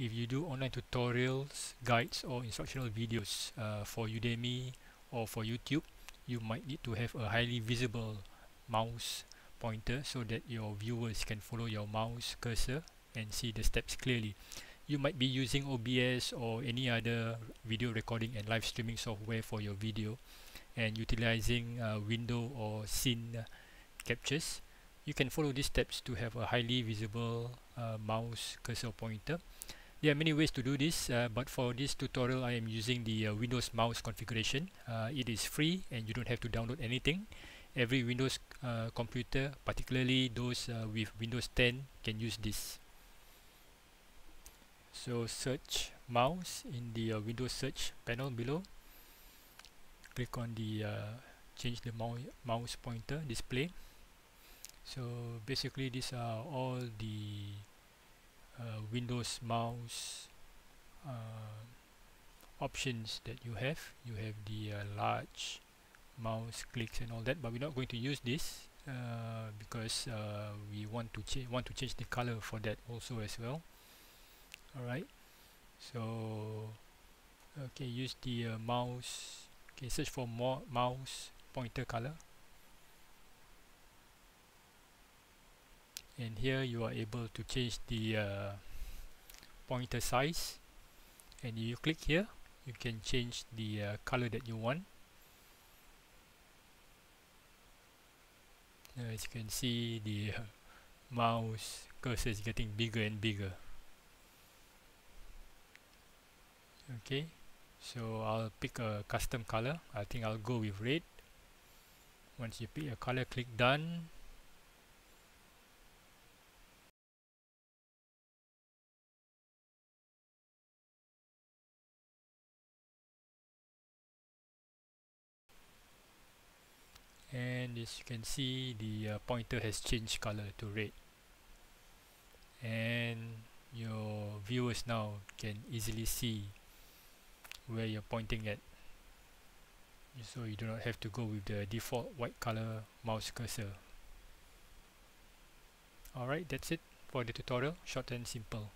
if you do online tutorials guides or instructional videos uh, for Udemy or for YouTube you might need to have a highly visible mouse pointer so that your viewers can follow your mouse cursor and see the steps clearly. You might be using OBS or any other video recording and live streaming software for your video and utilizing uh, window or scene captures. You can follow these steps to have a highly visible uh, mouse cursor pointer there are many ways to do this uh, but for this tutorial I am using the uh, Windows mouse configuration. Uh, it is free and you don't have to download anything. Every Windows uh, computer particularly those uh, with Windows 10 can use this. So search mouse in the uh, Windows search panel below. Click on the change the mou mouse pointer display. So basically these are all the uh, Windows mouse uh, options that you have. You have the uh, large mouse clicks and all that but we're not going to use this uh, because uh, we want to change want to change the color for that also as well. Alright so okay use the uh, mouse. Okay search for more mouse pointer color and here you are able to change the uh, pointer size. And you click here you can change the uh, color that you want. As you can see the uh, mouse cursor is getting bigger and bigger. Okay. So I'll pick a custom color. I think I'll go with red. Once you pick a color click done and as you can see the uh, pointer has changed color to red. And your viewers now can easily see where you're pointing at. So you do not have to go with the default white color mouse cursor. Alright that's it for the tutorial. Short and simple